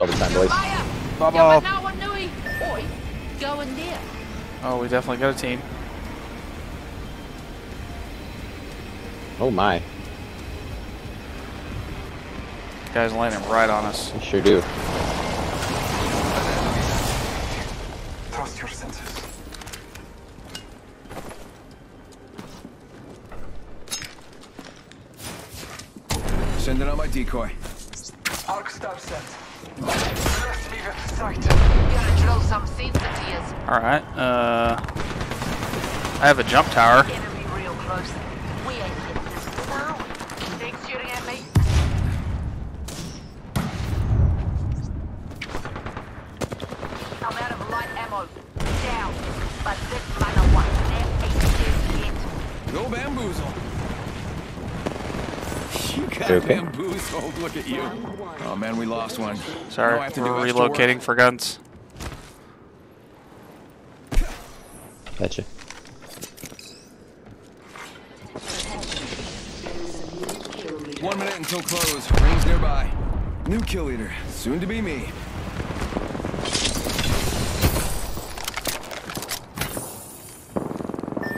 Double time, boys. Bubble. Go. Oh, we definitely got a team. Oh my, Guys landing right on us. you sure do. Trust your senses. Sending out my decoy. Arc star set. Alright, uh... I have a jump tower. Go bamboozle. You Okay. bamboozled. Oh, look at you. Oh man, we lost one. Sorry, Now I have to do we're relocating for guns. Gotcha. One minute until close. Rings nearby. New kill leader. Soon to be me.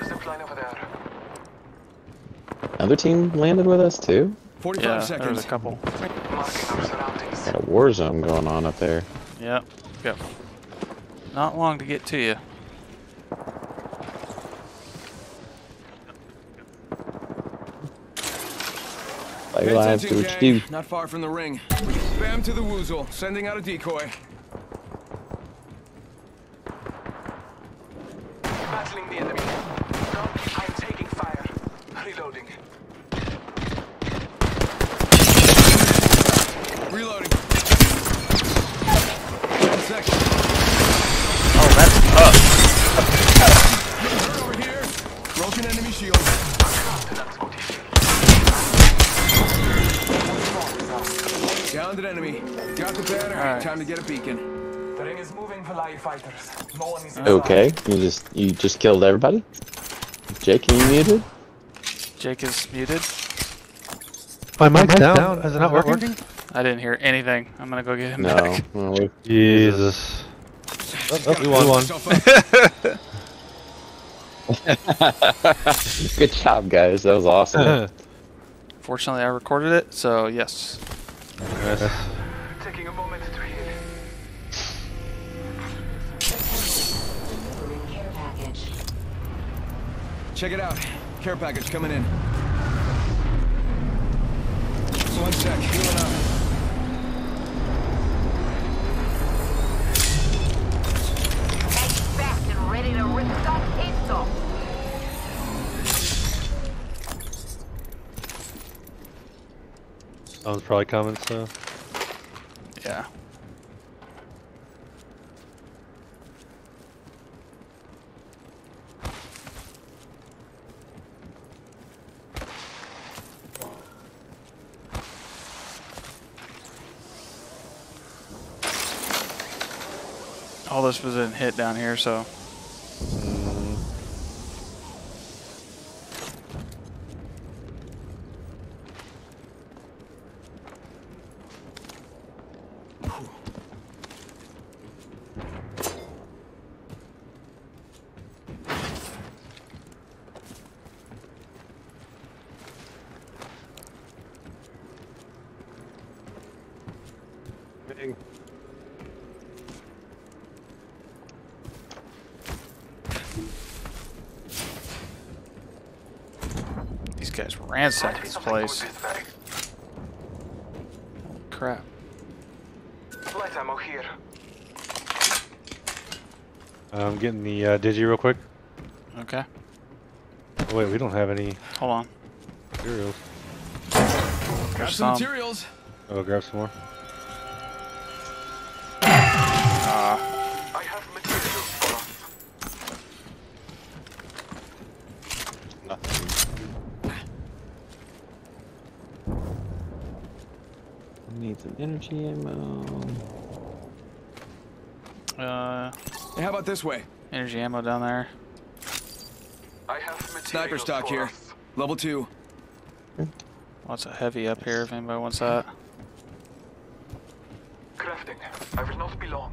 Zip line over there. Another team landed with us too. 45 Yeah, there was seconds. a couple. Marking our surroundings. Got a war zone going on up there. Yep, yep. Not long to get to you. Play Pay your lives, do attention, what you do. Not far from the ring. Bam to the woozle. Sending out a decoy. Battling the enemy. No, I'm taking fire. Reloading. Reloading. Ten seconds. Oh, that's up. Hurt over here. Broken enemy shield. Downed enemy. Got the banner. Alright. Time to get a beacon. The ring is moving for live fighters. No one is inside. Okay, you just you just killed everybody. Jake, are you muted? Jake is muted. My mic's down. Is it not working? I didn't hear anything. I'm gonna go get him No. back. Well, we- Jesus. Oh, oh, oh we won. Myself up. Good job, guys. That was awesome. Fortunately, I recorded it, so yes. Taking a moment to heal. Check it out. Care package coming in. One sec. Healing up. Someone's probably coming, so. Yeah. All this was in hit down here, so guys ransacked Might this place. good. Crap. Light ammo here. I'm getting the uh, digi real quick. Okay, Oh, wait, we don't have any hold on. materials. Grab There's some some. materials. Oh, grab some more. I have materials for us. Nothing. Need some energy ammo. Uh, Hey, how about this way? energy ammo down there. I have materials Sniper stock here. us. Level two. Lots of heavy up here if anybody wants that. crafting. I will not be long.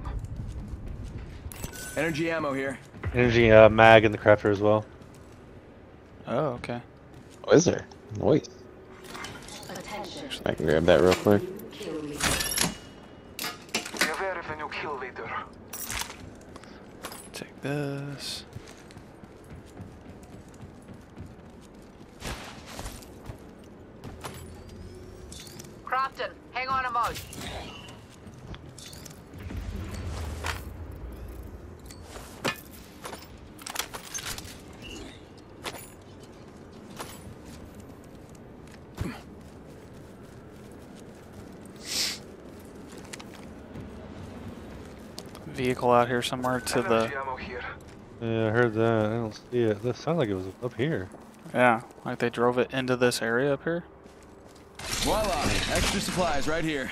Energy ammo here. Energy uh, mag in the crafter as well. Oh, okay. Oh, is there? Wait, Attention. I can grab that real quick. Kill leader. Beware of the new kill leader. Take this. Crafton, hang on a mo. Vehicle out here somewhere to the. Yeah, I heard that. I don't see it. That sounded like it was up here. Yeah, like they drove it into this area up here. Voila! Extra supplies right here.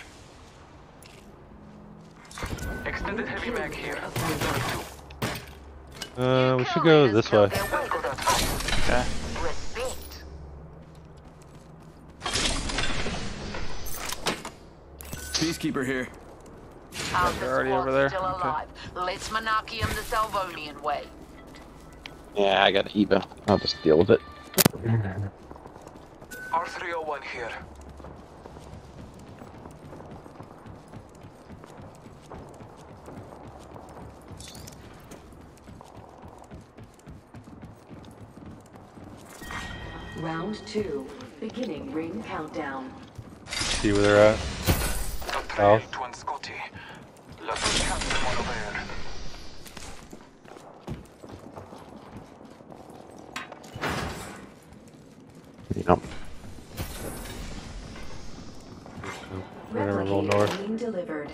Extended heavy mag here. Uh, we should go this way. their Let's go that way. Okay. Peacekeeper here. How's the they're already over there? Still Okay. alive. Let's monarchy 'em the Salvonian way. Yeah, I got an Evo. I'll just deal with it. R301 here. Round two, beginning ring countdown. See where they're at. The South. trail to one Scotty. Let's catch them over there. Yep. We're gonna roll Replicator north. being delivered.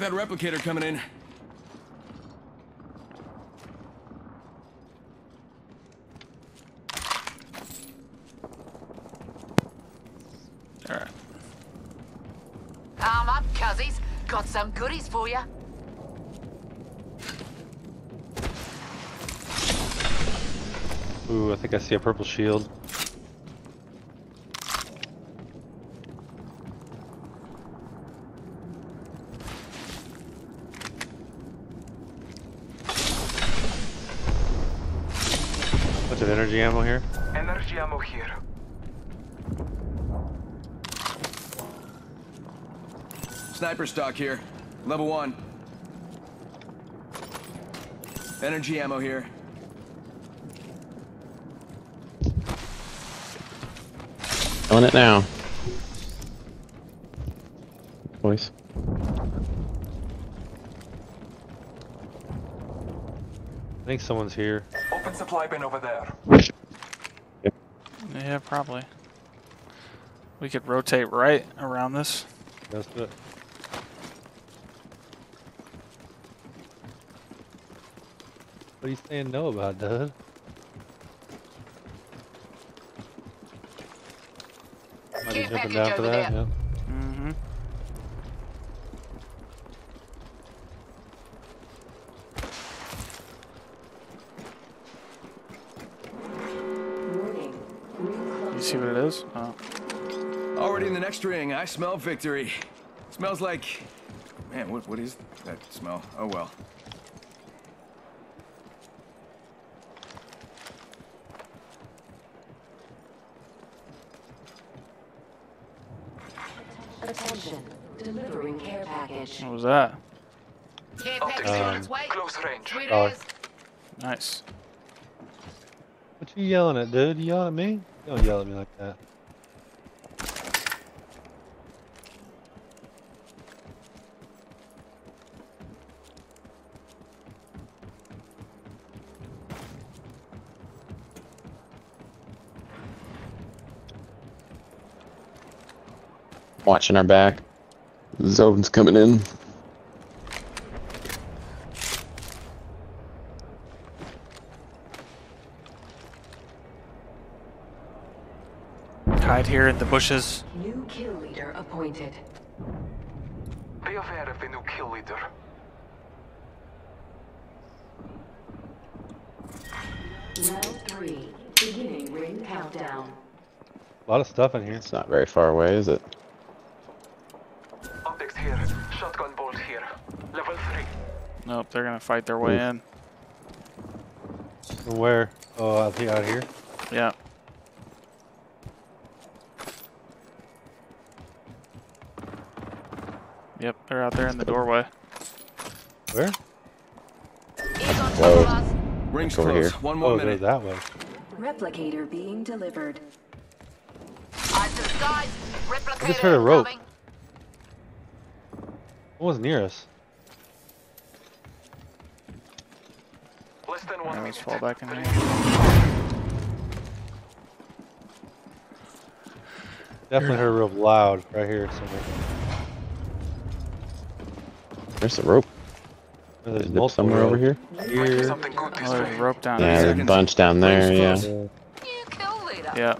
Check out that replicator coming in. Alright. Arm up, cuzzies. Got some goodies for you. Ooh, I think I see a purple shield. Energy ammo here. Energy ammo here. Sniper stock here. Level one. Energy ammo here. Killing it now. Boys. I think someone's here. Open supply bin over there. Yeah, probably. We could rotate right around this. That's it. What are you saying no about, Dud? Might be Care jumping package down for that. Yeah. Mm-hmm. Warning. Ring You see what it is? Oh. Already in the next ring, I smell victory. Smells like... Man, what, what is that smell? Oh well. Attention. Delivering care package. What was that? Care oh, package on here. Um, its way. Close range. Sweet oh. Dollar. as. Nice. What are you yelling at, dude? You yelling at me? You don't yell at me like that. Watching our back. Zone's coming in. Hide here in the bushes. New kill leader appointed. Be aware of the new kill leader. Round three, beginning ring countdown. A lot of stuff in here. It's not very far away, is it? Up optics here. Shotgun bolt here. Level 3. Nope, they're gonna fight their way Oof. in. Where? Oh, I think out here. Yeah. Yep, they're out there in the doorway. Where? Ears on top Whoa. Rings over close. here. One more Oh, minute. that way. Replicator being delivered. Eyes to the skies. Replicator just heard a rope. incoming. What was near us? Less than one Yeah, let's fall back in here. Definitely heard real loud right here somewhere. There's a rope. There's Is it multiple somewhere over here? Here. Something good this Oh, there's a rope down Yeah, here. there's a bunch down there. Yeah. Rings close. You kill leader. Yeah.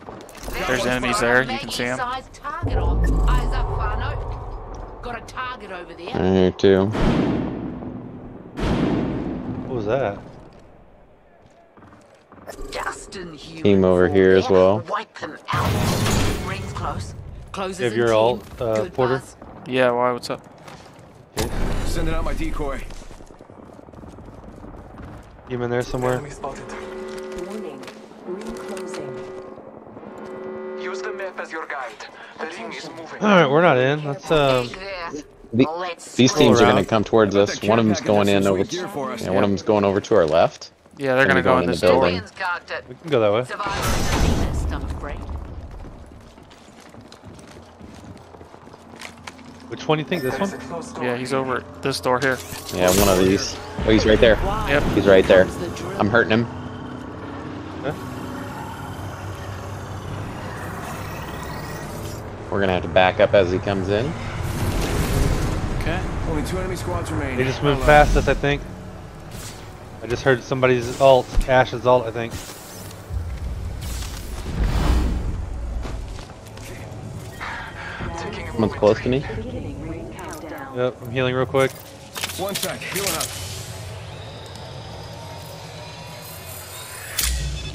There's enemies there. You can see them. Got a target over there. Right here too. What was that? Justin human Team over form here as well. Wipe them out. Rings close. Closes You have in your alt, uh, Porter? buzz. Yeah, why? What's up? Sending out my decoy. Team in there somewhere? Use the map as your guide. The ring is moving. Alright, we're not in. Let's um The- These split. teams are gonna come towards us. One of them's going in over. sweet gear us. Yeah, one of them's going over to our left. Yeah, they're Gonna gonna go go in in the this building. door. Civilians cocked it. we can go that way. Survivors are stomach break. Which one do you think? This one? a closed door Yeah, he's over this door here. Yeah, one of these. Oh, he's right there. Yep. He's right there. Comes the drill. I'm hurting him. We're gonna have to back up as he comes in. Okay. Only two enemy squads remain. They just moved past us, I think. I just heard somebody's alt, Ash's alt, I think. Taking Someone's close to me. Beginning ring countdown. Yep, I'm healing real quick. One sec. Healing up.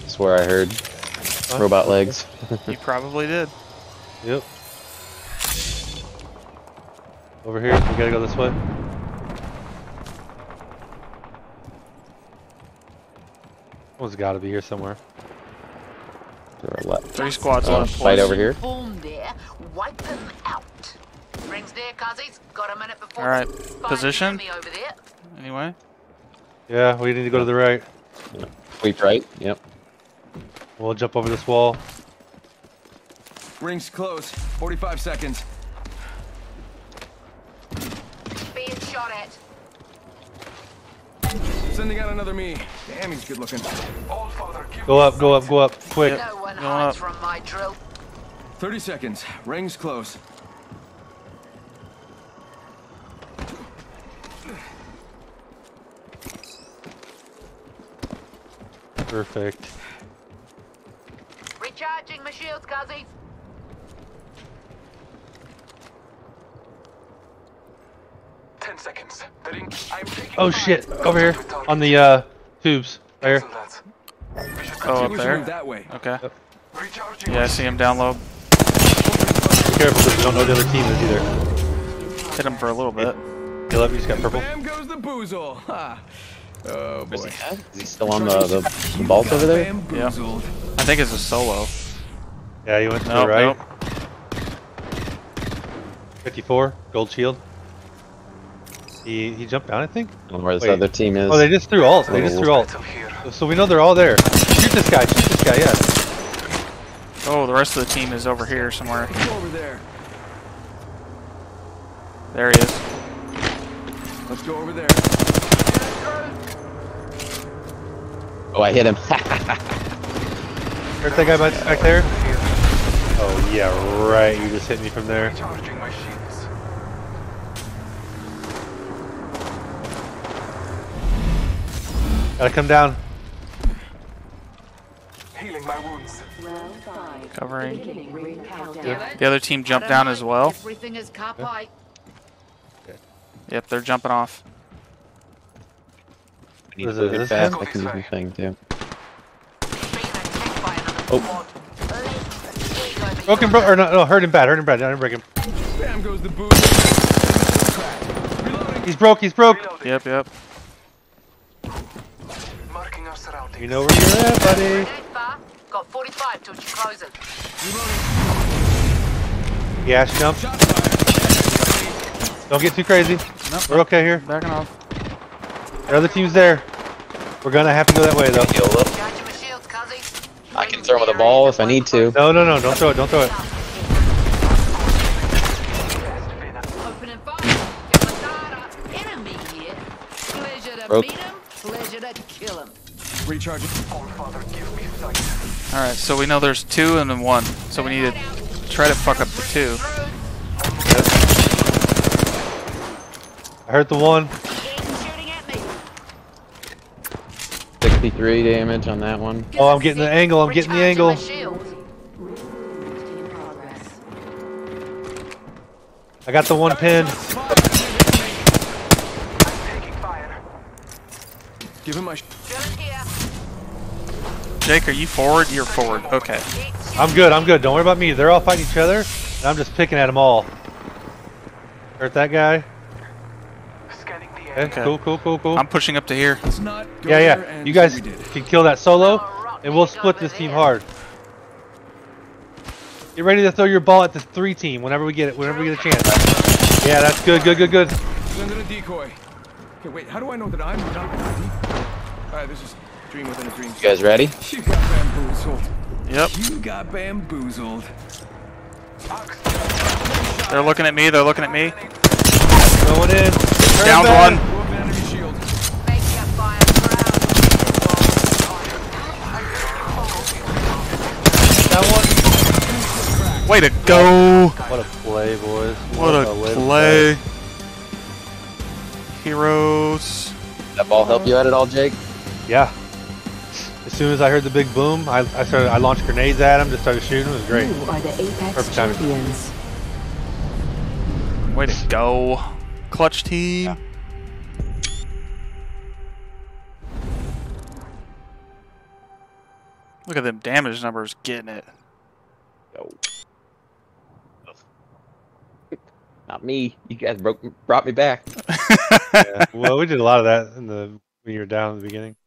That's where I heard robot legs. You probably did. Yep. Over here, we gotta go this way. Someone's gotta be here somewhere. Left. Three squads Oh, uh, left. fight over here. Wipe them out. Rings there, cuzzies. Got a minute before. All right, position. over there. Anyway. Yeah, we need to go to the right. Sweep right. Yep. We'll jump over this wall. Rings close. 45 seconds. Being shot at. Sending out another me. Damn, he's good looking. Father, Go up, go up, go up, quick. No one Go up. from my drill. 30 seconds. Rings close. Perfect. Recharging my shields, cuzzies. Ten seconds. The ring. I'm taking Oh shit, over here. Contact with target. On the uh tubes. Right here. that. We should Oh, up there? that way. Okay. recharging. Yeah, I see him down low. Be careful because we don't know the other team is either. Hit him for a little bit. Caleb, you just got purple. Bam goes the boozle. Ha. Oh boy. Is he still on the, the, the vault over there? Bamboozled. I think it's a solo. Yeah, you went to Nope, the right. nope. 54, gold shield. He he jumped down, I think. I don't know where this Wait. other team is. Oh, they just threw alts. They just threw alts. Battle here. So we know they're all there. Shoot this guy. Shoot this guy. Yeah. Oh, the rest of the team is over here somewhere. Go over there. There he is. Let's go over there. Oh, I hit him. Where's that guy back back there? Oh yeah, right. You just hit me from there. Gotta come down. Healing my wounds. Five. Covering. Beginning. The other team jumped down as well. Everything is kapite. Yep, they're jumping off. I need Is to move this fast. I can do the thing too. Being attacked by another Oh. squad. Let's- here you go, Broken bro or no, no, hurt him bad. Hurt him bad. I didn't break him. Bam goes the boozle. He's broke. He's broke. Yep, yep. You know where you're at, buddy. Grenade far. Got 45 till she closes. Gas jump. Don't get too crazy. Nope. We're okay here. Backing off. The other team's there. We're gonna have to go that way though. YOLO. Changing my shields, cuzzy. I can throw him with a ball if I need to. No, no, no. Don't throw it. Don't throw it. Opening Recharging. All Father, give me sight. All right, so we know there's two and then one. So we need to try to fuck up the two. I hurt the one. Shooting at me. 63 damage on that one. Oh, I'm getting the angle. I'm getting the angle. my shields. In progress. I got the one pin. Give him my. Sh- Jake, are you forward? You're forward. Okay. I'm good. I'm good. Don't worry about me. They're all fighting each other, and I'm just picking at them all. Hurt that guy. Scanning Okay. Cool. Cool. Cool. Cool. I'm pushing up to here. Let's not go Yeah, yeah. You guys can kill that solo, and we'll split this team hard. Get ready to throw your ball at the three team whenever we get it. Whenever we get a chance. Yeah, that's good. Good. Good. Good. Send in a decoy. Okay, wait. How do I know that I'm not the decoy? All right, this is dream within a dream. You guys ready? You got bamboozled. Yep. You got bamboozled. They're looking at me. They're looking at me. Going in. Turn Down back. one. Go up an enemy shield. make your fire proud. That one. Way to go. What a play, boys. What a way to play. Heroes. That ball help you out at all, Jake? Yeah. As soon as I heard the big boom, I, I started. I launched grenades at him. Just started shooting. It was great. You are the Apex Perfect timing. champions. Way to go. Clutch team. Look at them damage numbers getting it. Yo. Not me. You guys broke, brought me back. Yeah. Well, we did a lot of that in the when you were down in the beginning.